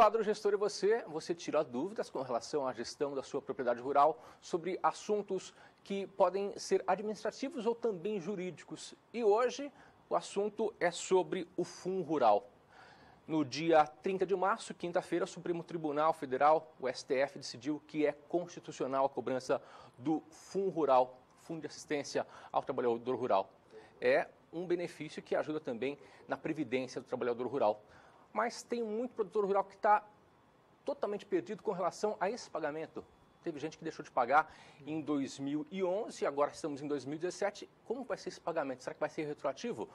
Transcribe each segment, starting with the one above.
Quadro Gestor e Você, você tira dúvidas com relação à gestão da sua propriedade rural sobre assuntos que podem ser administrativos ou também jurídicos. E hoje o assunto é sobre o Fundo Rural. No dia 30 de março, quinta-feira, o Supremo Tribunal Federal, o STF, decidiu que é constitucional a cobrança do Fundo Rural, Fundo de Assistência ao Trabalhador Rural. É um benefício que ajuda também na previdência do trabalhador rural mas tem muito produtor rural que está totalmente perdido com relação a esse pagamento. Teve gente que deixou de pagar em 2011, agora estamos em 2017. Como vai ser esse pagamento? Será que vai ser retroativo?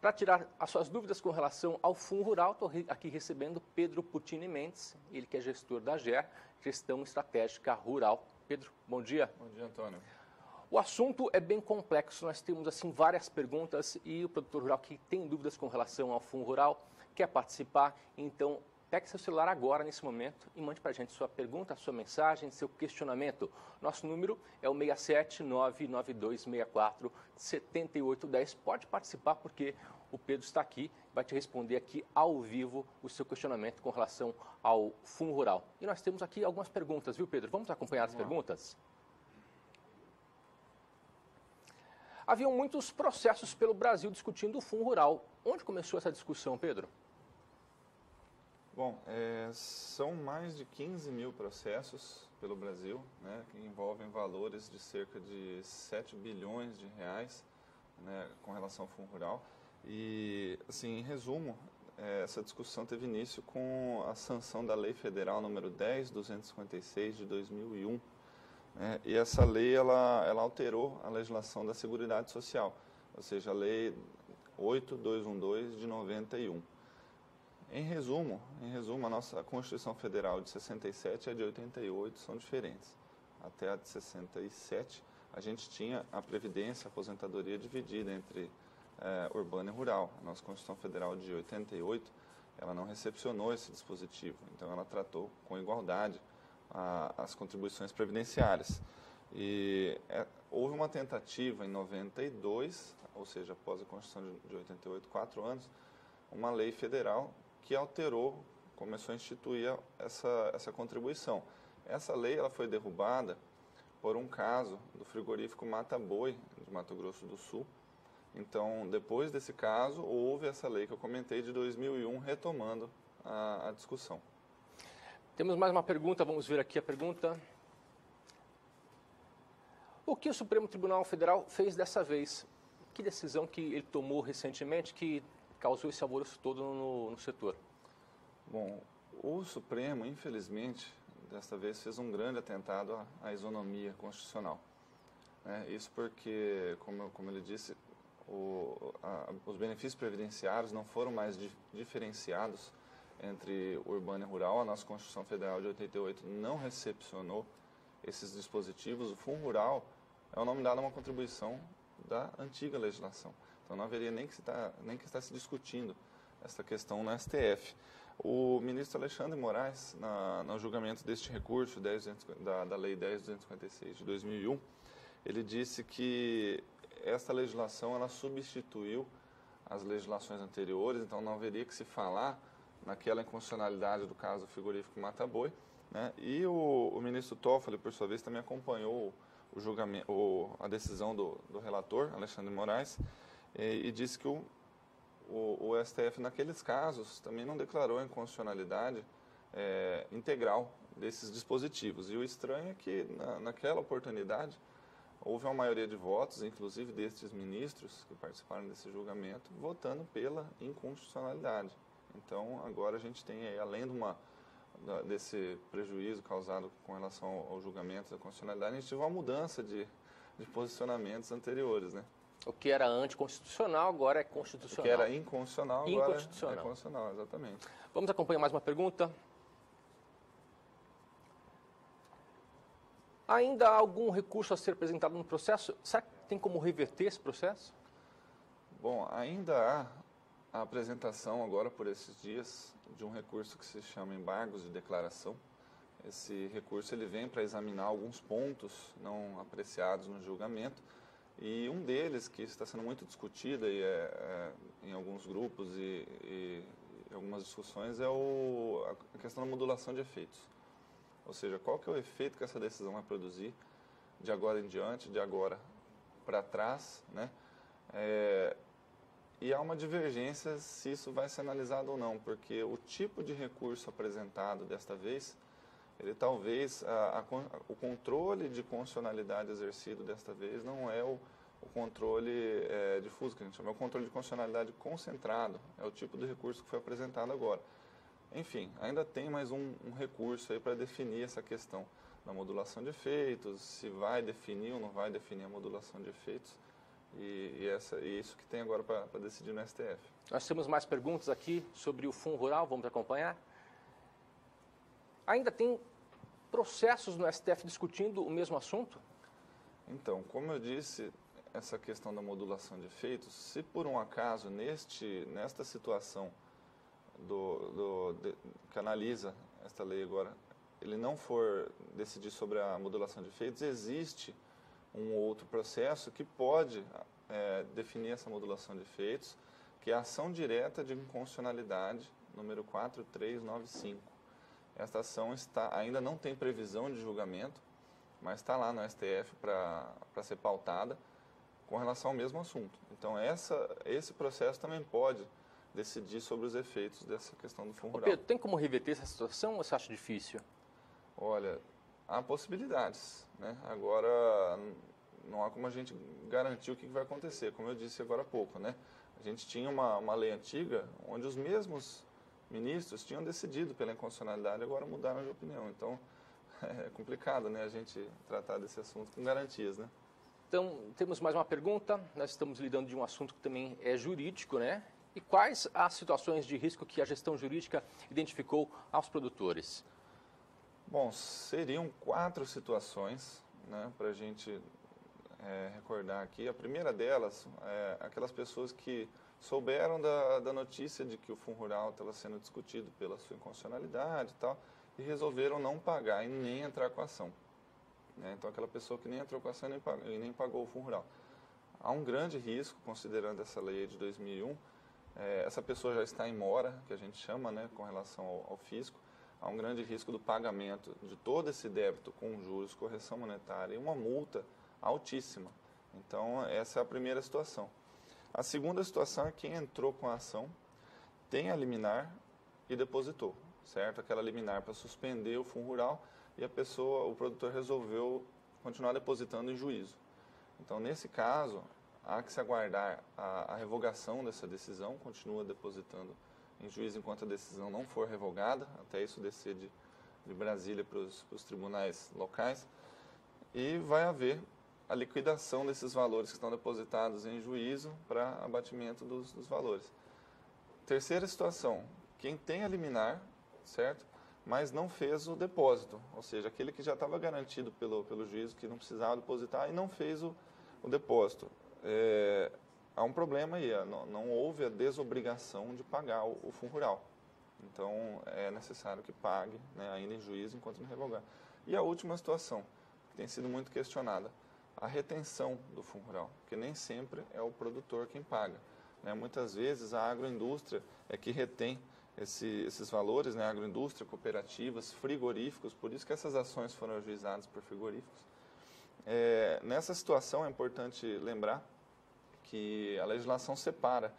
Para tirar as suas dúvidas com relação ao Fundo Rural, estou aqui recebendo Pedro Putini Mendes, ele que é gestor da GER, Gestão Estratégica Rural. Pedro, bom dia. Bom dia, Antônio. O assunto é bem complexo, nós temos assim várias perguntas e o produtor rural que tem dúvidas com relação ao Fundo Rural quer participar, então pegue seu celular agora, nesse momento, e mande para a gente sua pergunta, sua mensagem, seu questionamento. Nosso número é o 67992647810. Pode participar porque o Pedro está aqui, vai te responder aqui ao vivo o seu questionamento com relação ao Fundo Rural. E nós temos aqui algumas perguntas, viu, Pedro? Vamos acompanhar as perguntas? Haviam muitos processos pelo Brasil discutindo o Fundo Rural. Onde começou essa discussão, Pedro? Bom, é, são mais de 15 mil processos pelo Brasil, né, que envolvem valores de cerca de 7 bilhões de reais né, com relação ao Fundo Rural. E, assim, em resumo, é, essa discussão teve início com a sanção da Lei Federal número 10.256 de 2001. Né, e essa lei, ela, ela alterou a legislação da Seguridade Social, ou seja, a Lei 8212 de 91. Em resumo, em resumo, a nossa Constituição Federal de 67 e a de 88 são diferentes. Até a de 67, a gente tinha a previdência, a aposentadoria dividida entre é, urbano e rural. A nossa Constituição Federal de 88, ela não recepcionou esse dispositivo, então ela tratou com igualdade a, as contribuições previdenciárias. E é, houve uma tentativa em 92, ou seja, após a Constituição de, de 88, quatro anos, uma lei federal que alterou, começou a instituir essa, essa contribuição. Essa lei ela foi derrubada por um caso do frigorífico Mata Boi, de Mato Grosso do Sul. Então, depois desse caso, houve essa lei que eu comentei de 2001, retomando a, a discussão. Temos mais uma pergunta, vamos ver aqui a pergunta. O que o Supremo Tribunal Federal fez dessa vez? Que decisão que ele tomou recentemente que causou esse alvoroço todo no, no setor? Bom, o Supremo, infelizmente, desta vez fez um grande atentado à, isonomia constitucional. Né? Isso porque, como, como ele disse, o, a, os benefícios previdenciários não foram mais di, diferenciados entre urbano e rural. A nossa Constituição Federal de 88 não recepcionou esses dispositivos. O Fundo Rural é o nome dado a uma contribuição da antiga legislação. Então não haveria nem que, estar, nem que estar se discutindo essa questão no STF. O ministro Alexandre Moraes, na, no julgamento deste recurso 10, da, da Lei 10.256 de 2001, ele disse que esta legislação ela substituiu as legislações anteriores, então não haveria que se falar naquela inconstitucionalidade do caso frigorífico Mata Boi. Né? E o, o ministro Toffoli, por sua vez, também acompanhou o julgamento, o, a decisão do, do relator, Alexandre Moraes, e, e disse que o, o, o, STF, naqueles casos, também não declarou a inconstitucionalidade é, integral desses dispositivos. E o estranho é que, na, naquela oportunidade, houve uma maioria de votos, inclusive destes ministros que participaram desse julgamento, votando pela inconstitucionalidade. Então, agora a gente tem aí, além de uma, desse prejuízo causado com relação ao julgamento da constitucionalidade, a gente teve uma mudança de, de posicionamentos anteriores, né? O que era anticonstitucional agora é constitucional. O que era inconstitucional agora é constitucional, exatamente. Vamos acompanhar mais uma pergunta. Ainda há algum recurso a ser apresentado no processo? Será que tem como reverter esse processo? Bom, ainda há a apresentação agora por esses dias de um recurso que se chama embargos de declaração. Esse recurso ele vem para examinar alguns pontos não apreciados no julgamento e um deles que está sendo muito discutido e é, é, em alguns grupos e, e, algumas discussões é o, a questão da modulação de efeitos. Ou seja, qual que é o efeito que essa decisão vai produzir de agora em diante, de agora para trás, né? É, e há uma divergência se isso vai ser analisado ou não, porque o tipo de recurso apresentado desta vez, ele talvez, a, a, o controle de constitucionalidade exercido desta vez não é o, o controle é, difuso, que a gente chama, é o controle de constitucionalidade concentrado, é o tipo de recurso que foi apresentado agora. Enfim, ainda tem mais um, um recurso aí para definir essa questão da modulação de efeitos, se vai definir ou não vai definir a modulação de efeitos. E, e, essa, e isso que tem agora para decidir no STF. Nós temos mais perguntas aqui sobre o Fundo Rural, vamos acompanhar. Ainda tem processos no STF discutindo o mesmo assunto? Então, como eu disse, essa questão da modulação de efeitos, se por um acaso neste, nesta situação do, do, de, que analisa esta lei agora, ele não for decidir sobre a modulação de efeitos, existe um outro processo que pode é, definir essa modulação de efeitos, que é a ação direta de inconstitucionalidade, número 4395. Esta ação está, ainda não tem previsão de julgamento, mas está lá no STF para ser pautada com relação ao mesmo assunto. Então, essa, esse processo também pode decidir sobre os efeitos dessa questão do fundo rural. Pedro, tem como reverter essa situação ou você acha difícil? Olha, há possibilidades. Né? Agora, não há como a gente garantir o que vai acontecer, como eu disse agora há pouco. Né? A gente tinha uma, uma lei antiga onde os mesmos ministros tinham decidido pela inconstitucionalidade, agora mudaram de opinião. Então, é complicado né, a gente tratar desse assunto com garantias. Né? Então, temos mais uma pergunta. Nós estamos lidando de um assunto que também é jurídico, né? E quais as situações de risco que a gestão jurídica identificou aos produtores? Bom, seriam quatro situações né, para a gente é, recordar aqui. A primeira delas é aquelas pessoas que souberam da, da notícia de que o Fundo Rural estava sendo discutido pela sua inconstitucionalidade e tal, e resolveram não pagar e nem entrar com a ação. Né? Então, aquela pessoa que nem entrou com a ação e nem pagou, e nem pagou o Fundo Rural. Há um grande risco, considerando essa lei de 2001, é, essa pessoa já está em mora, que a gente chama, né, com relação ao, ao, fisco, há um grande risco do pagamento de todo esse débito com juros, correção monetária e uma multa altíssima. Então, essa é a primeira situação. A segunda situação é quem entrou com a ação, tem a liminar e depositou, certo? Aquela liminar para suspender o fundo rural e a pessoa, o produtor resolveu continuar depositando em juízo. Então, nesse caso, há que se aguardar a, a, revogação dessa decisão, continua depositando em juízo enquanto a decisão não for revogada, até isso descer de, de Brasília para os tribunais locais, e vai haver a liquidação desses valores que estão depositados em juízo para abatimento dos, dos valores. Terceira situação, quem tem a liminar, certo? Mas não fez o depósito, ou seja, aquele que já estava garantido pelo, pelo juízo, que não precisava depositar e não fez o, o depósito é, há um problema aí, não, não, houve a desobrigação de pagar o, o fundo rural. Então, é necessário que pague, né, ainda em juízo, enquanto não revogar. E a última situação, que tem sido muito questionada, a retenção do fundo rural, porque nem sempre é o produtor quem paga. Né? Muitas vezes a agroindústria é que retém esse, esses valores, né? agroindústria, cooperativas, frigoríficos, por isso que essas ações foram ajuizadas por frigoríficos. É, nessa situação é importante lembrar que a legislação separa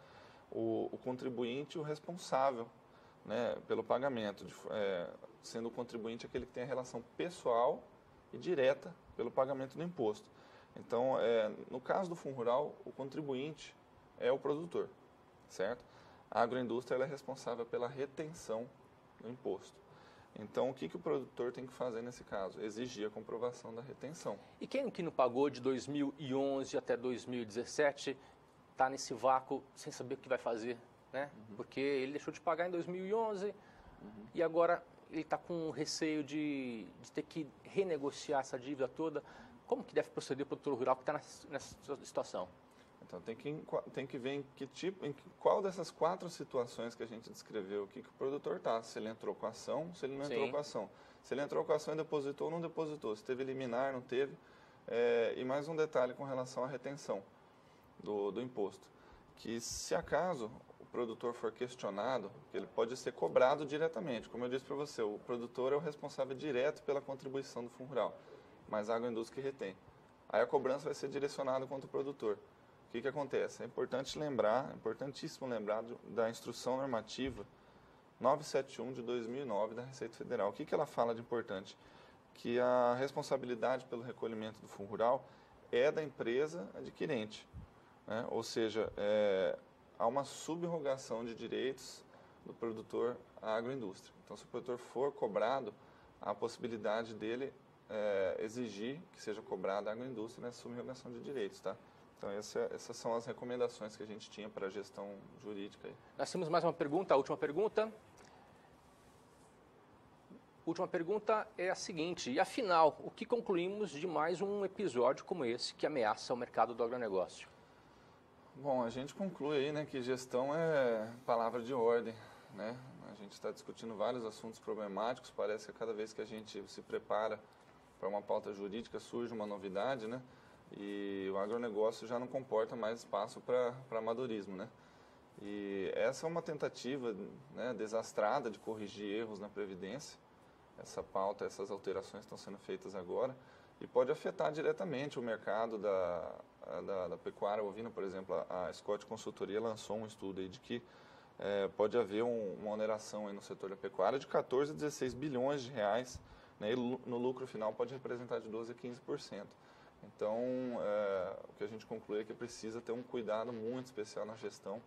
o, o contribuinte e o responsável né, pelo pagamento, de, é, sendo o contribuinte aquele que tem a relação pessoal e direta pelo pagamento do imposto. Então, é, no caso do Fundo Rural, o contribuinte é o produtor, certo? A agroindústria é responsável pela retenção do imposto. Então, o que, que o produtor tem que fazer nesse caso? Exigir a comprovação da retenção. E quem que não pagou de 2011 até 2017 está nesse vácuo sem saber o que vai fazer, né? Uhum. Porque ele deixou de pagar em 2011 uhum. e agora ele está com receio de, de, ter que renegociar essa dívida toda. Como que deve proceder o produtor rural que está nessa, nessa situação? Então tem que, tem que ver em que tipo, em qual dessas quatro situações que a gente descreveu, o que, que o produtor está, se ele entrou com a ação, se ele não Sim. entrou com a ação. Se ele entrou com a ação e depositou ou não depositou, se teve liminar, não teve. É, e mais um detalhe com relação à retenção do, do imposto, que se acaso o produtor for questionado, ele pode ser cobrado diretamente. Como eu disse para você, o produtor é o responsável direto pela contribuição do fundo rural, mas a agroindústria que retém. Aí a cobrança vai ser direcionada contra o produtor. Que, que acontece? É importante lembrar, é importantíssimo lembrar da instrução normativa 971 de 2009 da Receita Federal. O que, que ela fala de importante? Que a responsabilidade pelo recolhimento do fundo rural é da empresa adquirente. Né? Ou seja, é, há uma subrogação de direitos do produtor à agroindústria. Então, se o produtor for cobrado, há a possibilidade dele é, exigir que seja cobrada a agroindústria nessa subrogação de direitos. Tá? Então, essa, essas são as recomendações que a gente tinha para a gestão jurídica. Nós temos mais uma pergunta, a última pergunta. Última pergunta é a seguinte: e afinal, o que concluímos de mais um episódio como esse que ameaça o mercado do agronegócio? Bom, a gente conclui aí né, que gestão é palavra de ordem. Né? A gente está discutindo vários assuntos problemáticos, parece que cada vez que a gente se prepara para uma pauta jurídica surge uma novidade, né? E o agronegócio já não comporta mais espaço para amadorismo, né? E essa é uma tentativa né, desastrada de corrigir erros na Previdência, essa pauta, essas alterações estão sendo feitas agora e pode afetar diretamente o mercado da, da, da pecuária ovina, por exemplo, a, a Scott Consultoria lançou um estudo aí de que é, pode haver um, uma oneração aí no setor da pecuária de 14 a 16 bilhões de reais, né, e no lucro final pode representar de 12 a 15%. Então, é, o que a gente conclui é que precisa ter um cuidado muito especial na gestão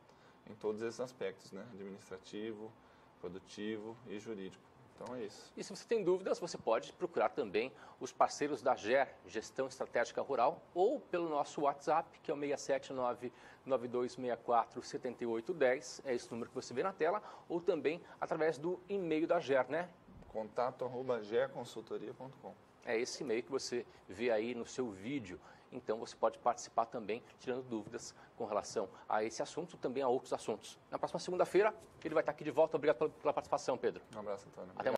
em todos esses aspectos, né, administrativo, produtivo e jurídico. Então é isso. E se você tem dúvidas, você pode procurar também os parceiros da GER, Gestão Estratégica Rural, ou pelo nosso WhatsApp, que é o 679-9264-7810, é esse número que você vê na tela, ou também através do e-mail da GER, né? Contato arroba gerconsultoria.com. É esse e-mail que você vê aí no seu vídeo. Então você pode participar também, tirando dúvidas com relação a esse assunto, também a outros assuntos. Na próxima segunda-feira, ele vai estar aqui de volta. Obrigado pela participação, Pedro. Um abraço, Antônio. Até mais.